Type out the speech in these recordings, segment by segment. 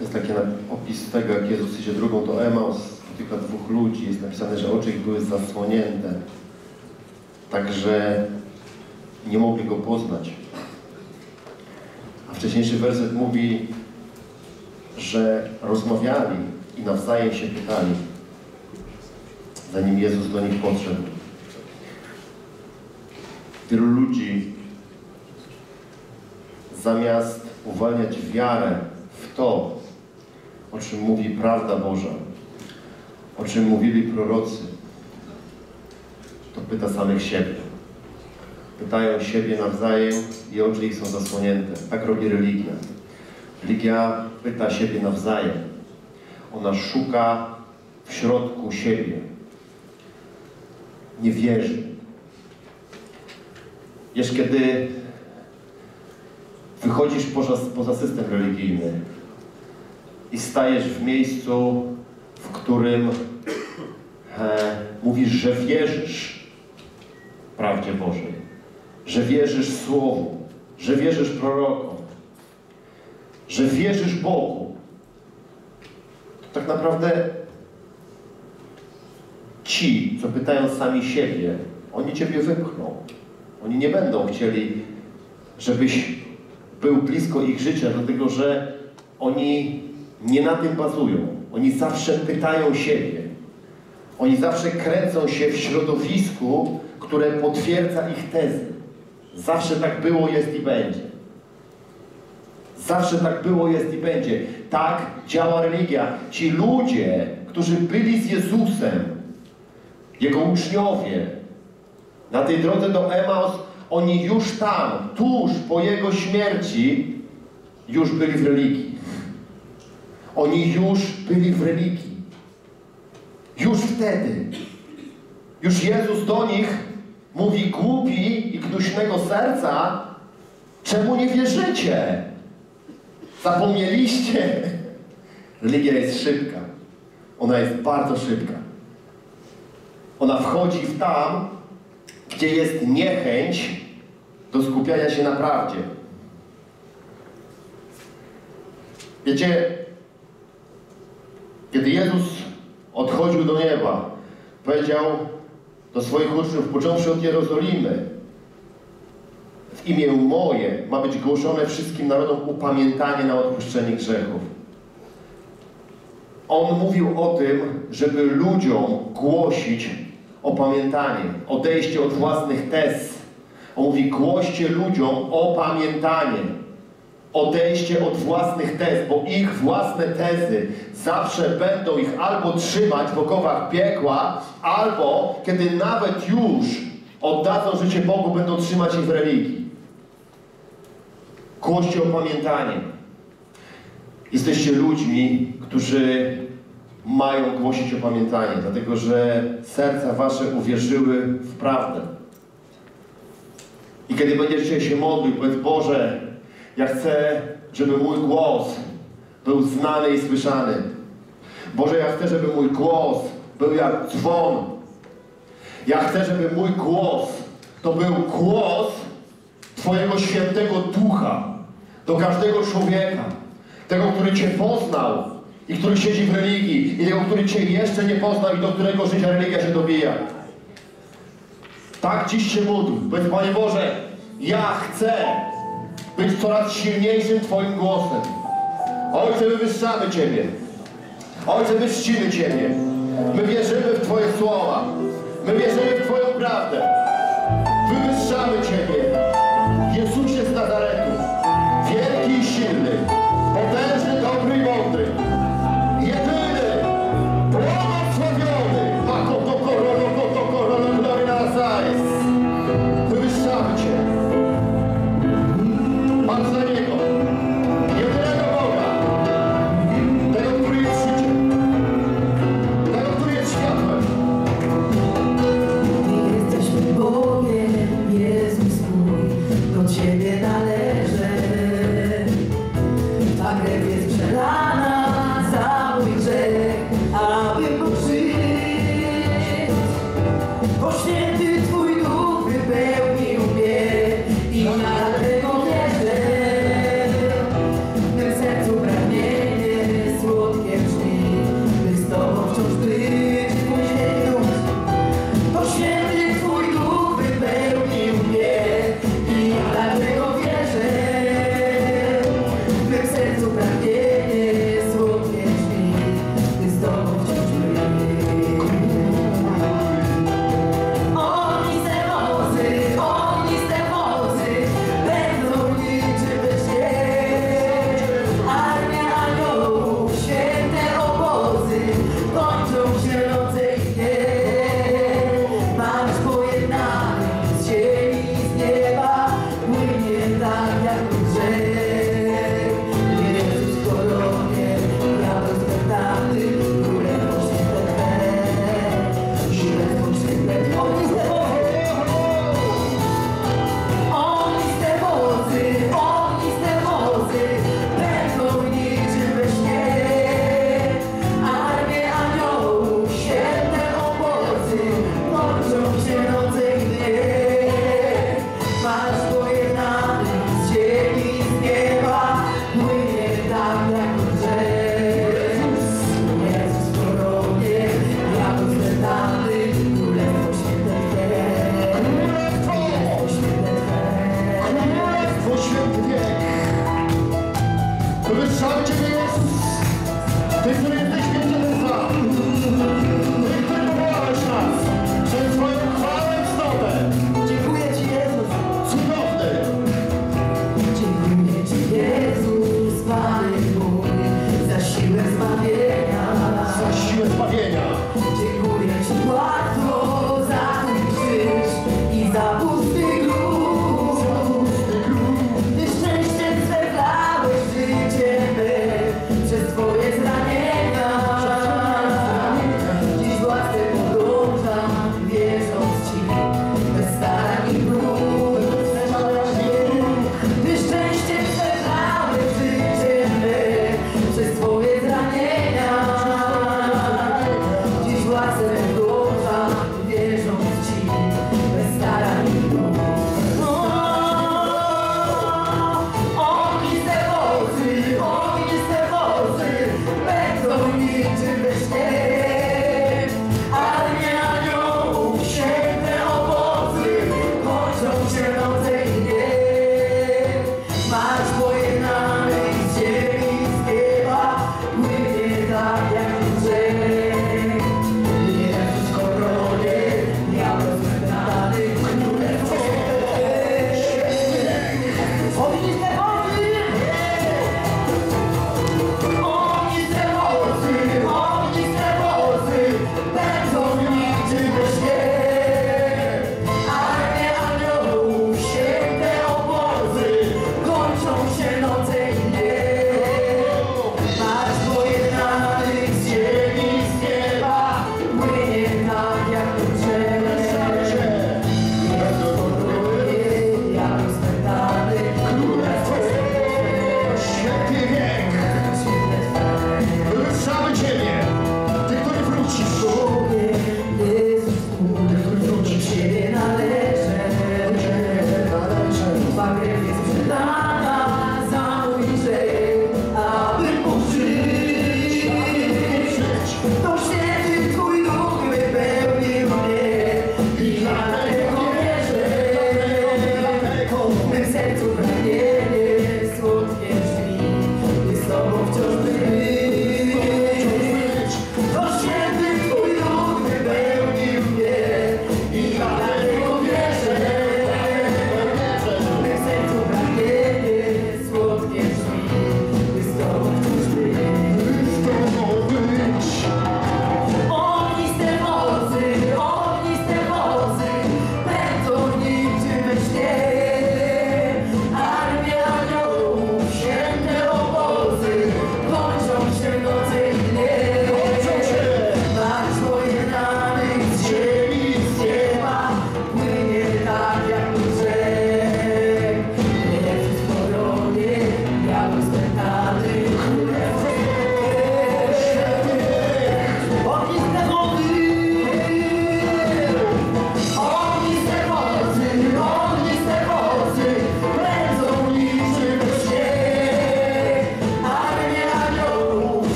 Jest taki opis tego, jak Jezus idzie drugą do Emaus, spotyka dwóch ludzi, jest napisane, że oczy ich były zasłonięte. Także nie mogli go poznać. A wcześniejszy werset mówi, że rozmawiali i nawzajem się pytali, zanim Jezus do nich podszedł. Tylu ludzi zamiast uwalniać wiarę w to, o czym mówi prawda Boża, o czym mówili prorocy, to pyta samych siebie. Pytają siebie nawzajem i oczy ich są zasłonięte. Tak robi religia. Religia pyta siebie nawzajem. Ona szuka w środku siebie. Nie wierzy. Wiesz, kiedy wychodzisz poza, poza system religijny i stajesz w miejscu, w którym e, mówisz, że wierzysz prawdzie Bożej, że wierzysz Słowu, że wierzysz prorokom, że wierzysz Bogu, to tak naprawdę ci, co pytają sami siebie, oni Ciebie wypchną. Oni nie będą chcieli, żebyś był blisko ich życia, dlatego że oni nie na tym bazują. Oni zawsze pytają siebie. Oni zawsze kręcą się w środowisku, które potwierdza ich tezy. Zawsze tak było, jest i będzie. Zawsze tak było, jest i będzie. Tak działa religia. Ci ludzie, którzy byli z Jezusem, Jego uczniowie, na tej drodze do Emaus, oni już tam, tuż po Jego śmierci, już byli w religii. Oni już byli w religii. Już wtedy. Już Jezus do nich mówi głupi i gnuśnego serca, czemu nie wierzycie? Zapomnieliście? Religia jest szybka. Ona jest bardzo szybka. Ona wchodzi w tam, gdzie jest niechęć do skupiania się na prawdzie. Wiecie, kiedy Jezus odchodził do nieba, powiedział do swoich uczniów, począwszy od Jerozolimy, w imię moje ma być głoszone wszystkim narodom upamiętanie na odpuszczenie grzechów. On mówił o tym, żeby ludziom głosić opamiętanie, odejście od własnych tez. On mówi, głoście ludziom opamiętanie, odejście od własnych tez, bo ich własne tezy zawsze będą ich albo trzymać w okowach piekła, albo kiedy nawet już oddadzą życie Bogu, będą trzymać ich w religii. Głoście opamiętanie. Jesteście ludźmi, którzy mają głosić opamiętanie, dlatego że serca wasze uwierzyły w prawdę. I kiedy będziecie się modlił, powiedz Boże, ja chcę, żeby mój głos był znany i słyszany. Boże, ja chcę, żeby mój głos był jak dzwon. Ja chcę, żeby mój głos to był głos Twojego świętego ducha do każdego człowieka, tego, który Cię poznał i który siedzi w religii, i tego, który Cię jeszcze nie poznał i do którego życia religia się dobija. Tak dziś się módl. Powiedz, Panie Boże, ja chcę być coraz silniejszym Twoim głosem. Ojcze, wywyższamy Ciebie. Ojcze, my czcimy Ciebie. My wierzymy w Twoje słowa. My wierzymy w Twoją prawdę. Wywyższamy Ciebie. Jezusie z Nazaretu. Wielki i silny. Potężny, dobry i mądry.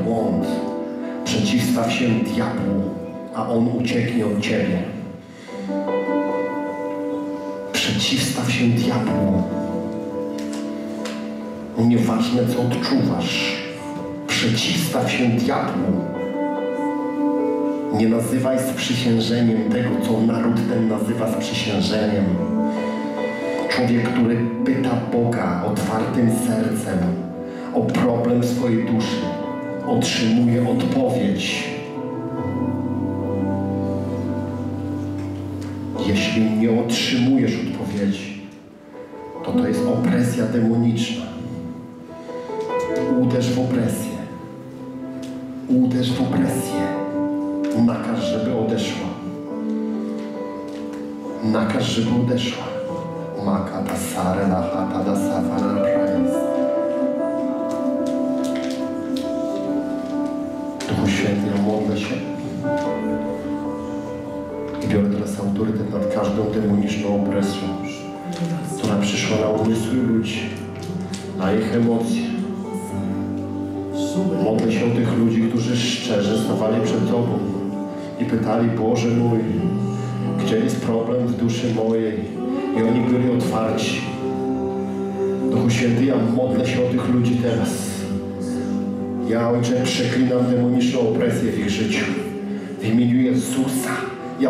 Błąd. Przeciwstaw się diabłu, a on ucieknie od ciebie. Przeciwstaw się diabłu. Nieważne co odczuwasz, przeciwstaw się diabłu. Nie nazywaj sprzysiężeniem tego, co naród ten nazywa sprzysiężeniem. Człowiek, który pyta Boga otwartym sercem o problem swojej duszy, otrzymuje odpowiedź. Jeśli nie otrzymujesz odpowiedzi, to to jest opresja demoniczna. Uderz w opresję. Uderz w opresję. Nakaż, żeby odeszła. Nakaż, żeby odeszła. Maka da sare la hata da safara każdą demoniczną opresją, która przyszła na umysły ludzi, na ich emocje. Modlę się o tych ludzi, którzy szczerze stawali przed Tobą i pytali, Boże mój, gdzie jest problem w duszy mojej? I oni byli otwarci. Duchu Święty, ja modlę się o tych ludzi teraz. Ja, Ojcze, przeklinam demoniczną opresję w ich życiu. W imieniu Jezusa. To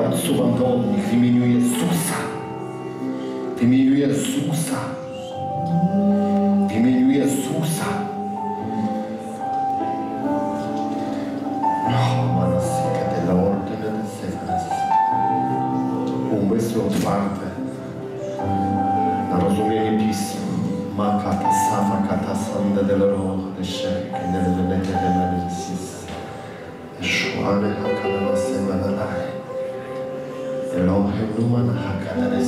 od nich w imieniu Jezusa. W imieniu Jezusa. Lua na Hakadara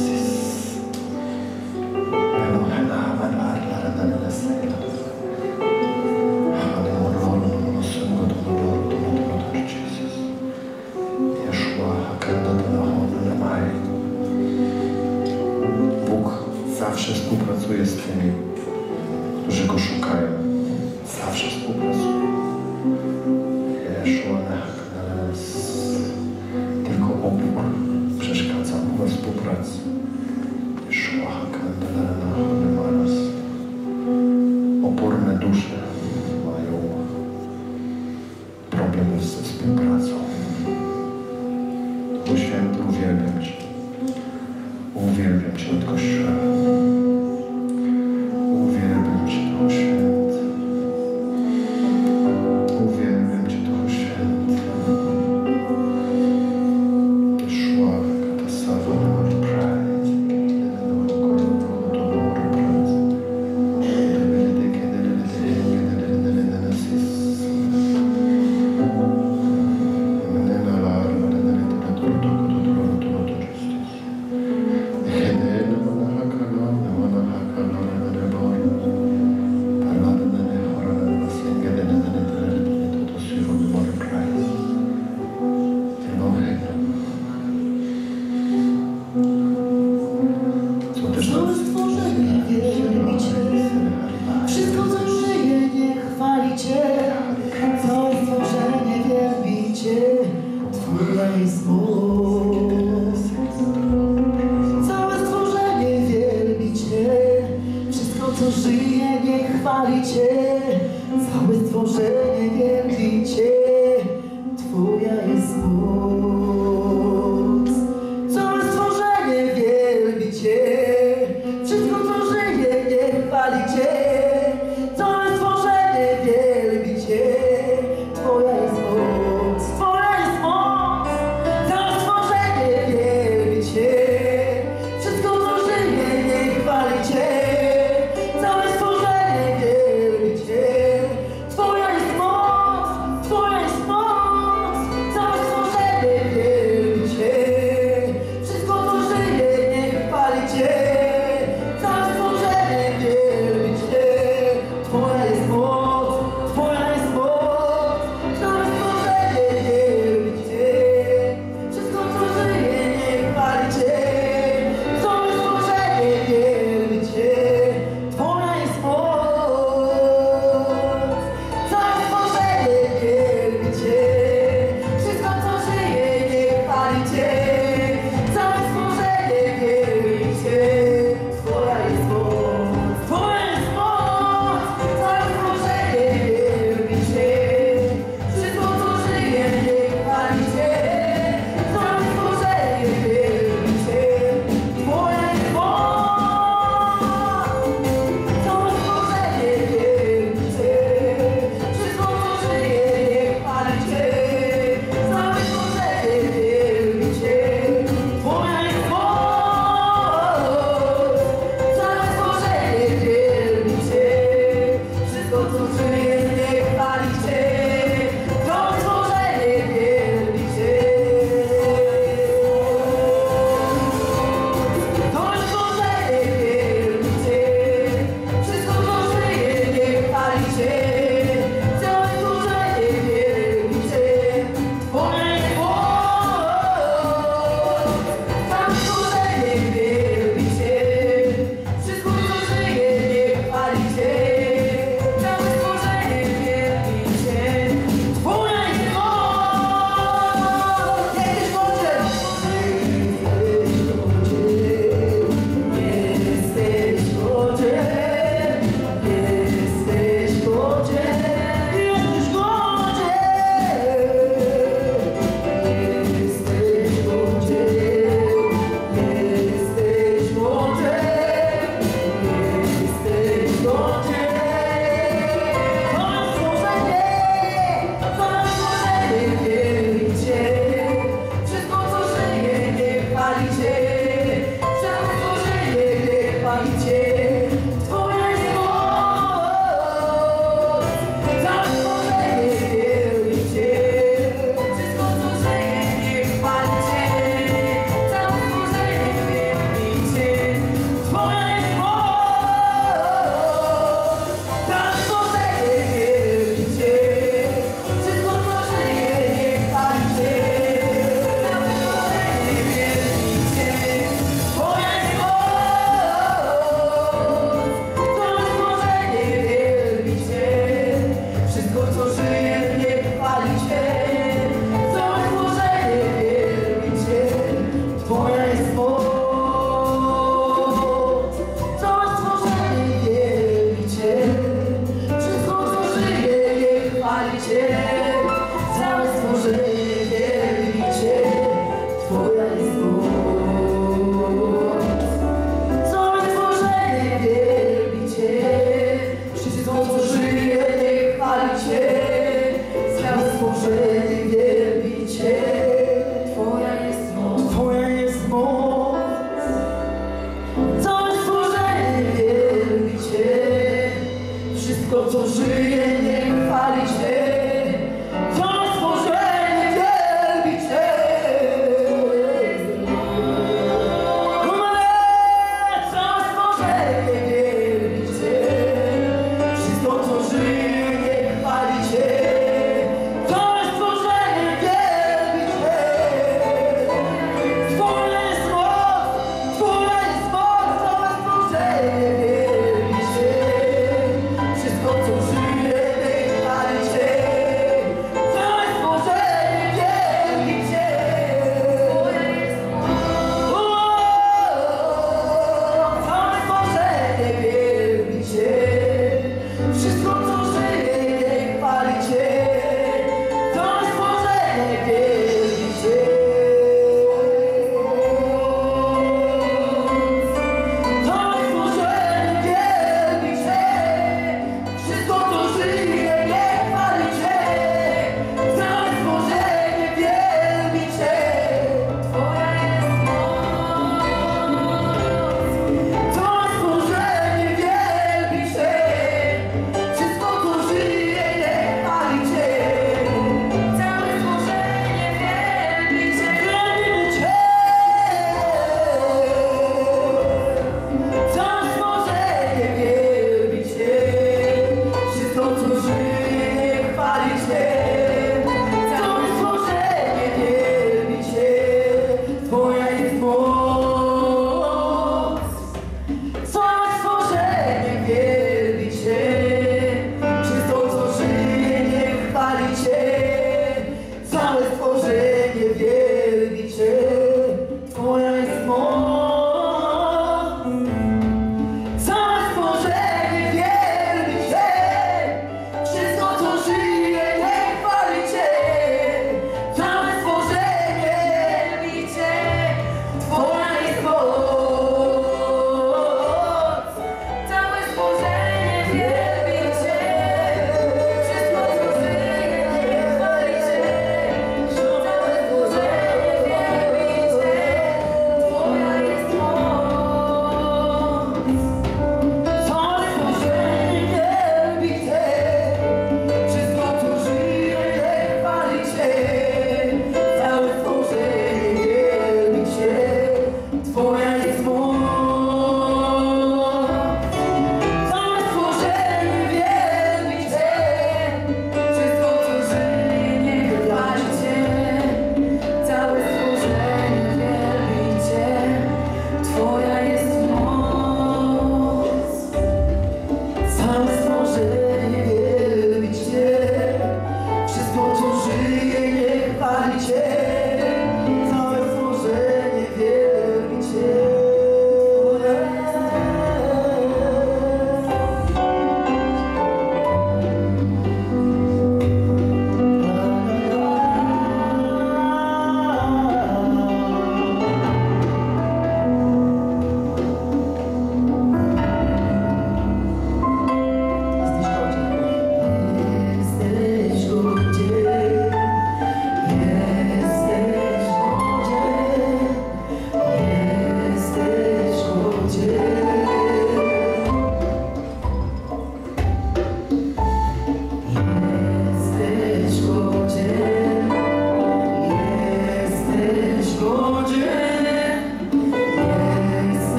Twoja jest moc.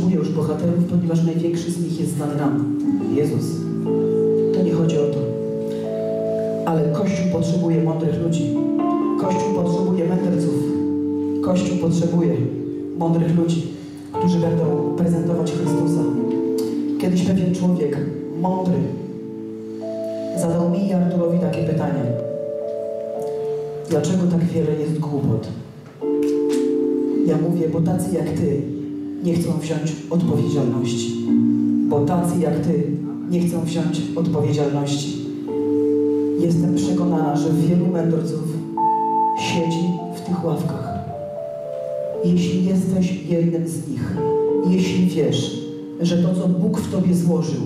Potrzebuje już bohaterów, ponieważ największy z nich jest znany nam. Jezus. To nie chodzi o to. Ale Kościół potrzebuje mądrych ludzi. Kościół potrzebuje mędrców. Kościół potrzebuje mądrych ludzi, którzy będą prezentować Chrystusa. Kiedyś pewien człowiek, mądry, zadał mi i Arturowi takie pytanie. Dlaczego tak wiele jest głupot? Ja mówię, bo tacy jak ty nie chcą wziąć odpowiedzialności. Bo tacy jak ty nie chcą wziąć odpowiedzialności. Jestem przekonana, że wielu mędrców siedzi w tych ławkach. Jeśli jesteś jednym z nich, jeśli wiesz, że to, co Bóg w tobie złożył,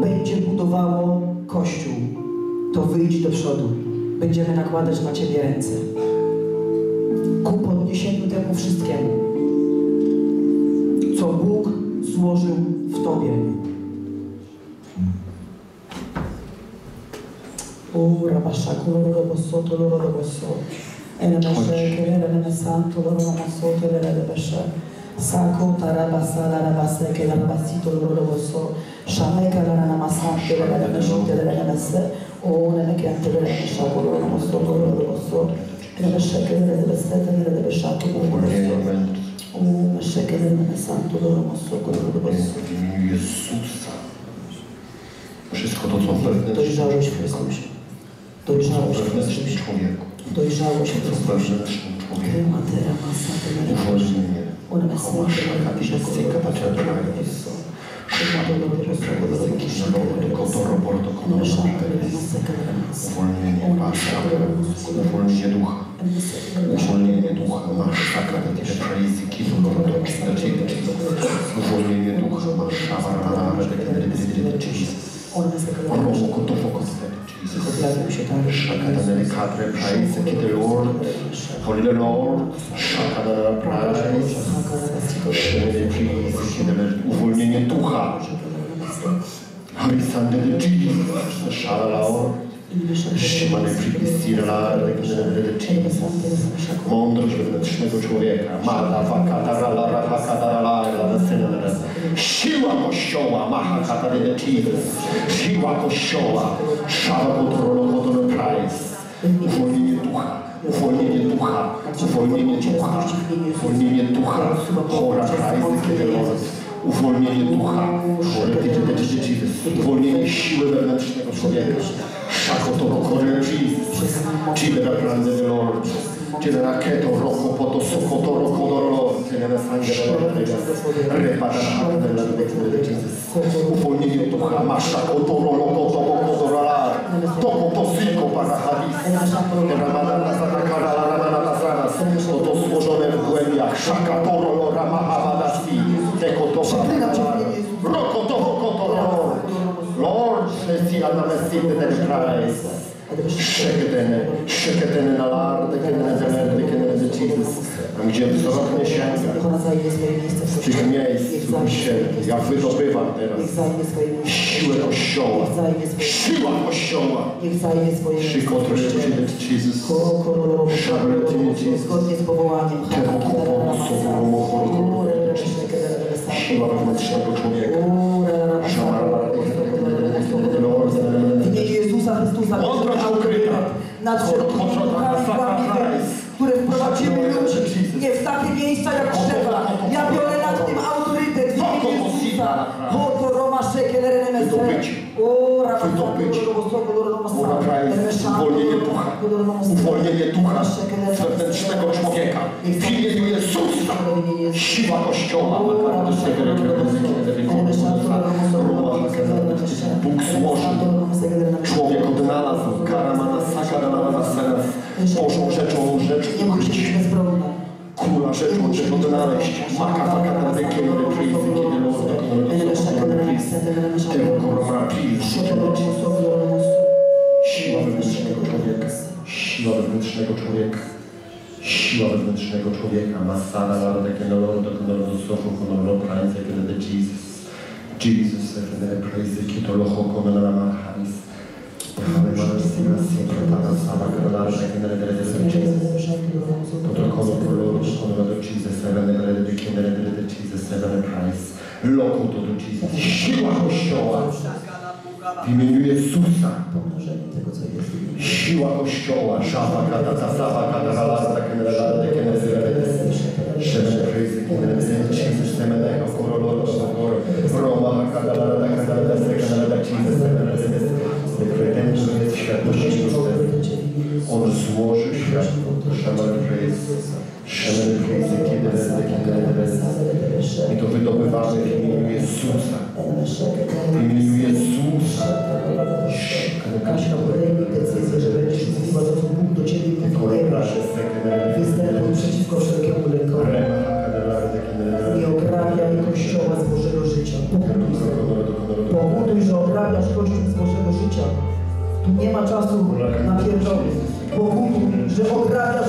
będzie budowało Kościół, to wyjdź do przodu. Będziemy nakładać na ciebie ręce. Ku podniesieniu temu wszystkiemu, co Bóg złożył w tobie. O, rabaszaku, lororoboso, to lororoboso. Enemeshe, kereleme santo, lororoboso, terelebeshe. Sako, tarabasa, larabase, kelarabasito, lororoboso. Shameka, laranamasante, lororoboso, terelebese. O, nemekente, lororoboso, lororoboso, lororoboso. Enemeshe, kerelebese, terelebeshato, Uwolnienie lororoboso. mędrców. O, meshe, kereleme santo, W imieniu Jezusa. Wszystko to, co wewnętrzne, Dojrzałeś w Chrystusie. Dojrzałeś w Chrystusie. człowieku, Dojrzałeś w Chrystusie. Uwolnienie. Ona ma Koła sękę, szaka, ona ty się ma syka, patrzę, ona którego dotychczego protokolu protokolowa uwolnienie pasza, uwolnienie ducha, uwolnienie ducha ducha. Shakadanele katre praise, kite Lord, Holy the Lord, Shakadanele praise, Shemene praise, kite uwolnienie ducha, Harisande de Jesus, Shalalao, De Jesus. Mądrość wewnętrznego człowieka. Mada vakadarala, vakadarala, lasenere. Siła Kościoła, maha kataryle Jesus. Siła Kościoła. Kontrolo price. Uwolnienie ducha. Uwolnienie ducha. Uwolnienie ducha. Uwolnienie ducha. Chora price, kiedy. Uwolnienie ducha. Uwolnienie siły wewnętrznego człowieka. Shakotoroko Jesus, Chibera Grande Lord, Chibera Keto Rocco Poto Socotoro Codoro, Chibera Sangre Reparada della Vecchia Jesus, Uponio Toka Masha Kotoro Kotopo Kodorala, Toko Tosiko Parahadis, Ramana Satakara Ramana Saras, Oto Słożone w głębiach, Shakatoro Ramahamadasi, Teko Toka Ramana La Messia, del Christ. Szeketene, szeketene na lardę, kenene zelerde, kenene de Jesus. Tam gdzie wzrok nie sięga, tych miejsc, się ja wydobywam teraz siłę Kościoła, siła Kościoła. Kościele. Jesus. Kolorowo, Jesus. Zgodnie z powołaniem. Tego powołu, soborowo, chorobo. Siła wewnętrznego człowieka. W Mądrość ukryta. nad kłamliwymi, które wprowadzimy ludzi. Nie w takie miejsca jak drzewa. Ja biorę nad tym autorytet w imieniu Jezusa. Oto Roma Shekelerene Wydobycie. O. Rama Uwolnienie ducha. Uwolnienie ducha wewnętrznego człowieka. W imieniu Jezusa. Siła Kościoła. Bóg złożył. Człowiek odnalazł Karamana Sakaramana Senas, Bożą rzeczą rzecz ukryć. Kula rzeczą rzecz odnaleźć. Maka fakata weki na reprise, kiedy los tak na reprise. Tego korona pilszy, Siła wewnętrznego człowieka. Siła wewnętrznego człowieka siła wewnętrznego człowieka, masada, lorda, kiedy lorda, kiedy lorda, kiedy lorda, kiedy lorda, kiedy lorda, Jesus. Jesus nel praise che to loho come la Jesus. Jesus, Seven, Seven, Price. W imieniu Jezusa. Siła Kościoła, Szaba, Kadata, Saba, Kadala, Shekindere, Dere, Dere, democrata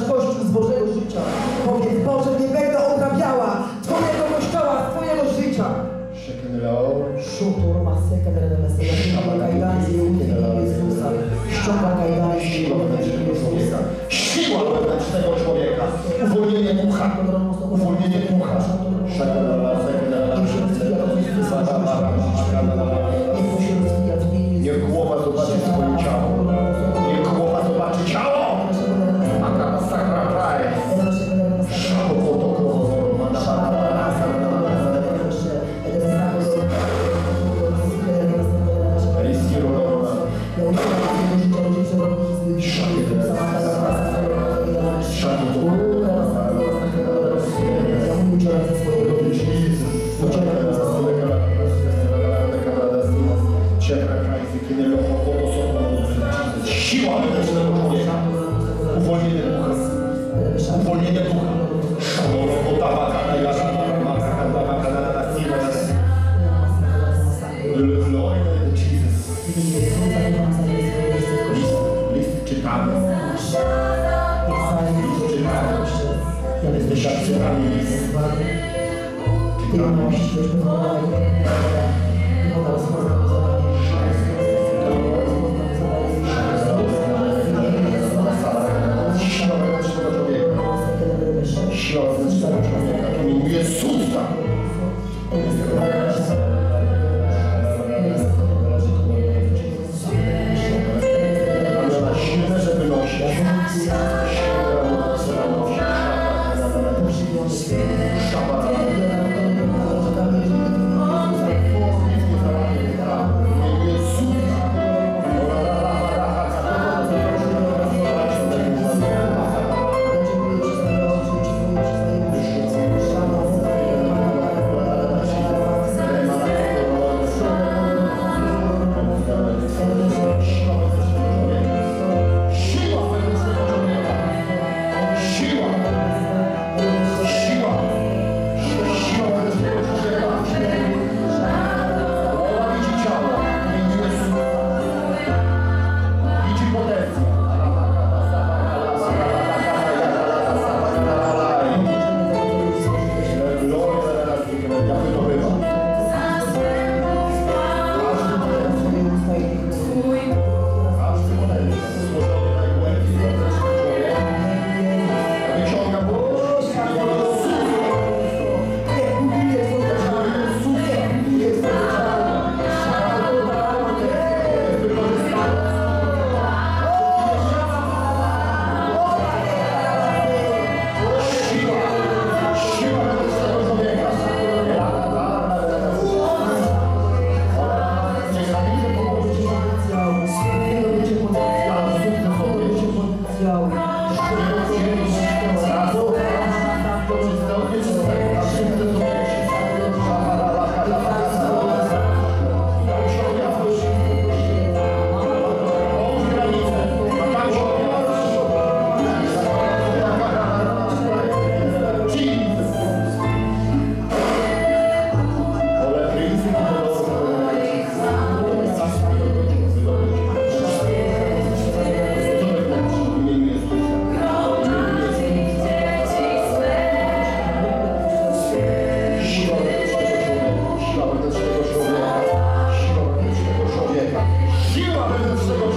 Senhor.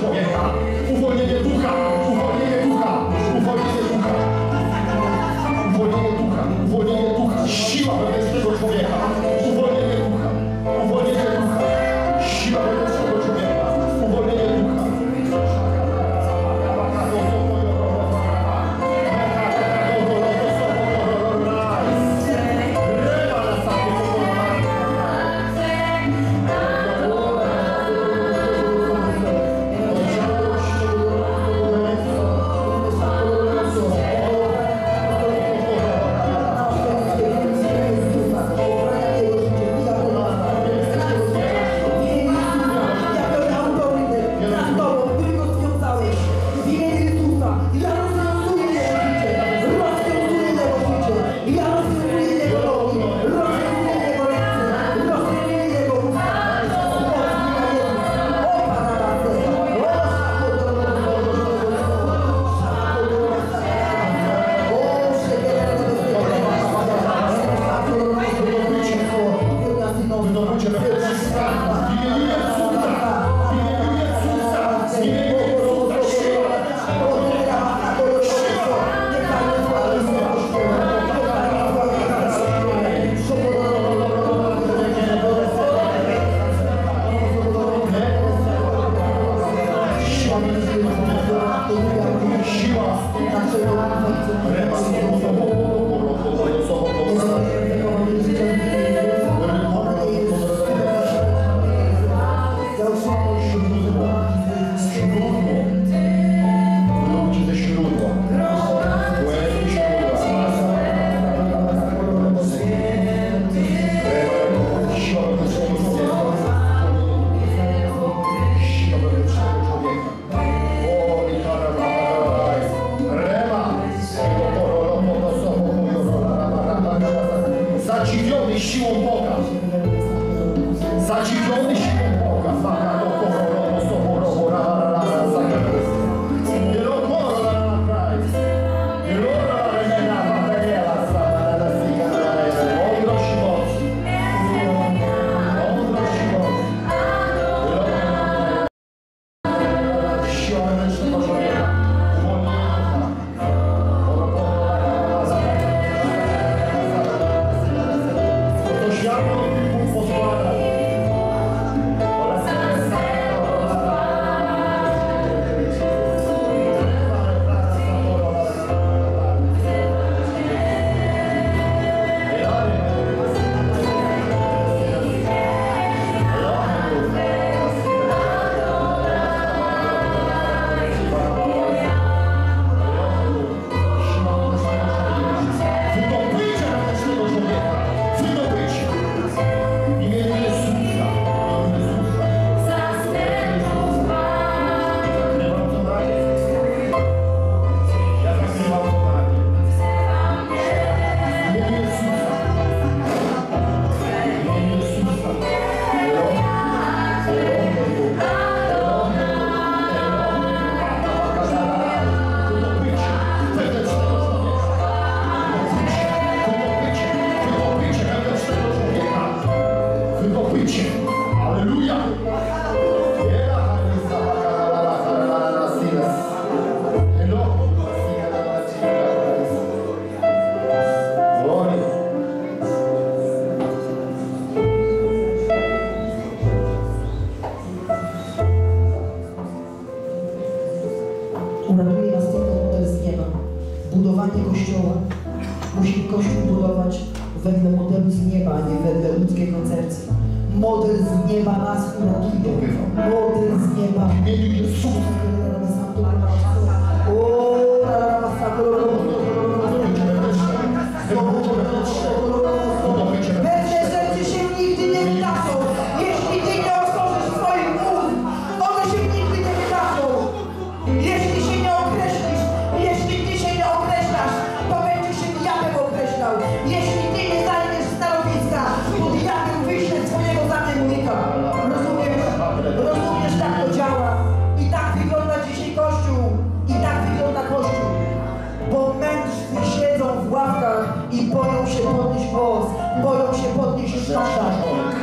Just like.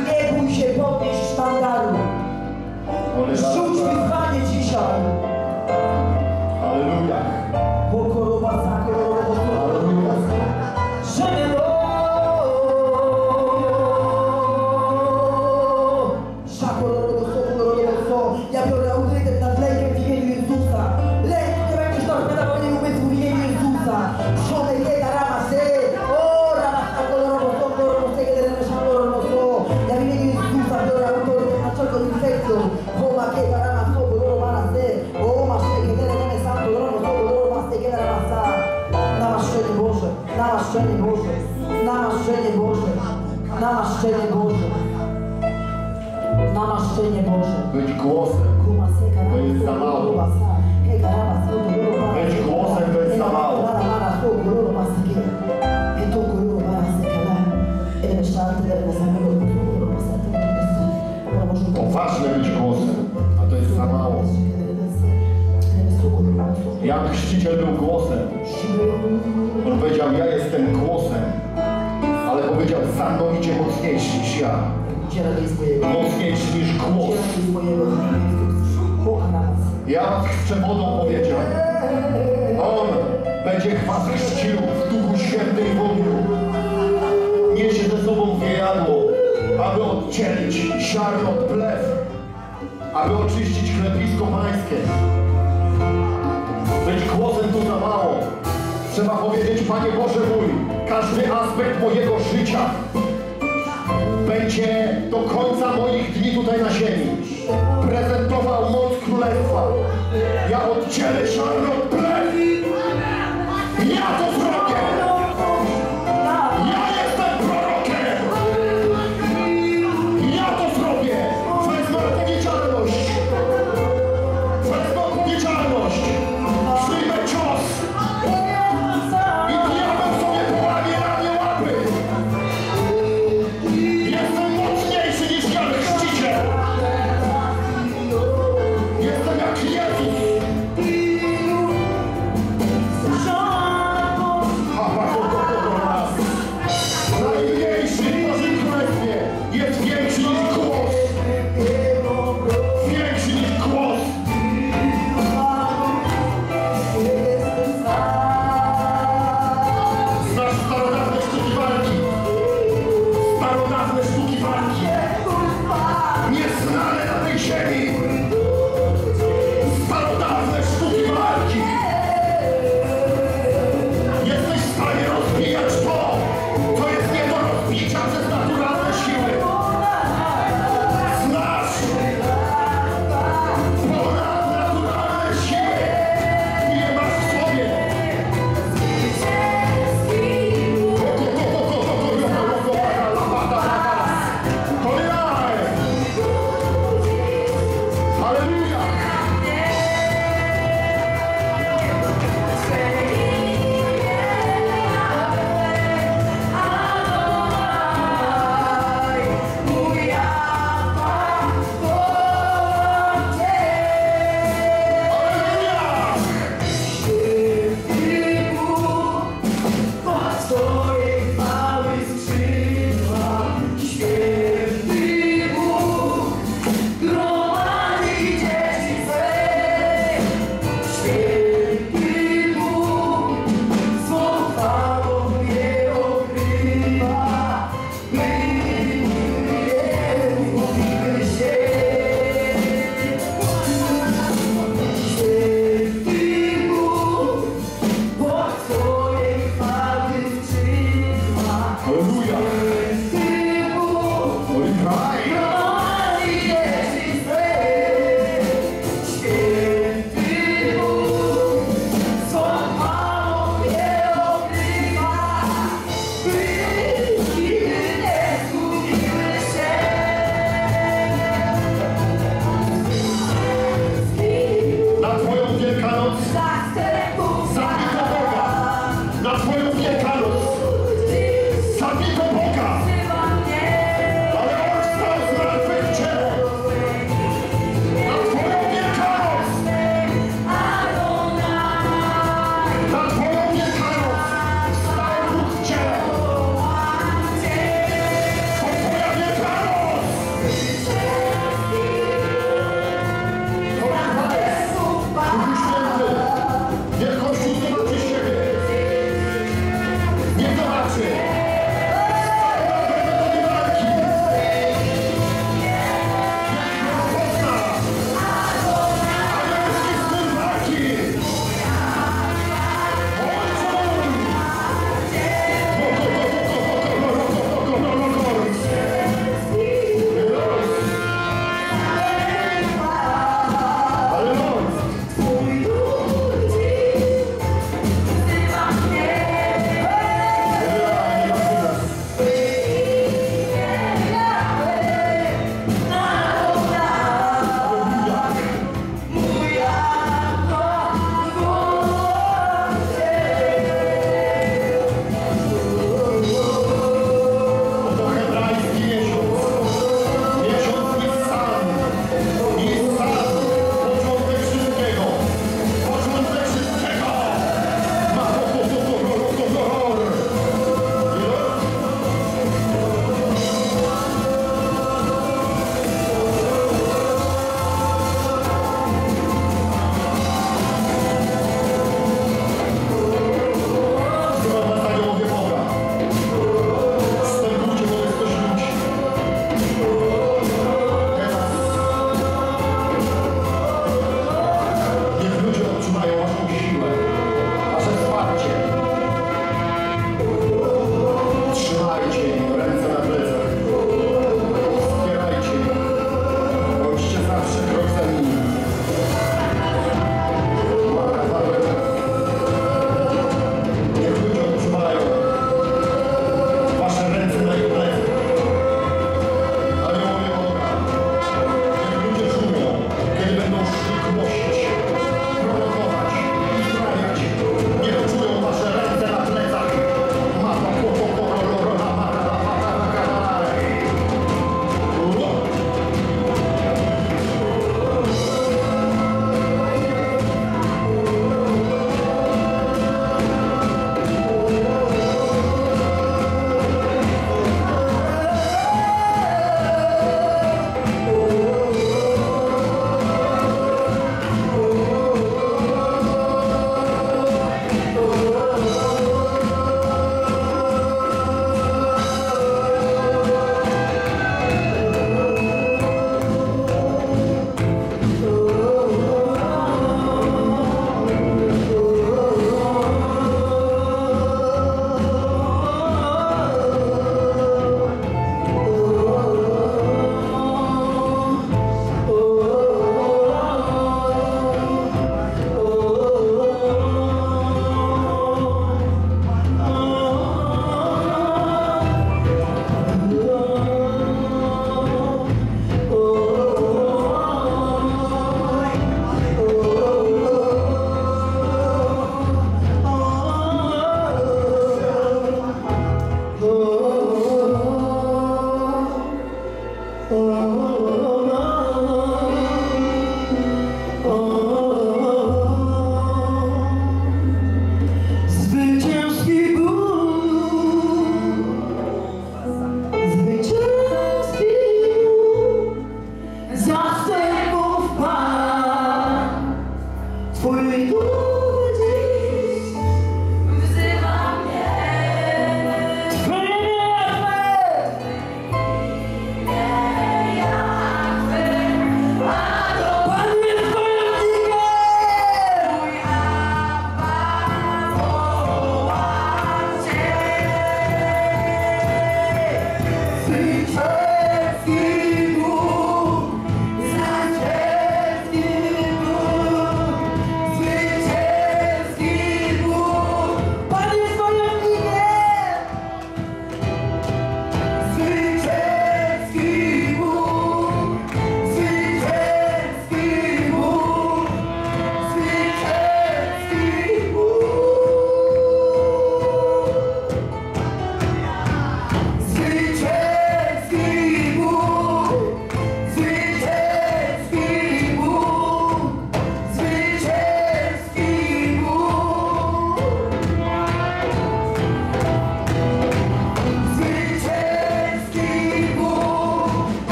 Być głosem. To jest za mało. Być głosem to jest za mało. Poważne być głosem, a to jest za mało. Jak chrzciciel był głosem, on powiedział, ja jestem głosem, ale powiedział, znakomicie mocniejszy niż ja mocniejszy niż głos. Jak przewodą powiedział, On będzie was chrzcił w Duchu Świętej wodniu. Niesie ze sobą wiejadło, aby oddzielić siarę od plew, aby oczyścić chlebisko pańskie. Być głosem tu za mało. Trzeba powiedzieć, Panie Boże mój, każdy aspekt mojego życia będzie do końca moich dni tutaj na ziemi. Prezentował moc królestwa. Ja oddzielę Charlotte Black. Ja to zrobię.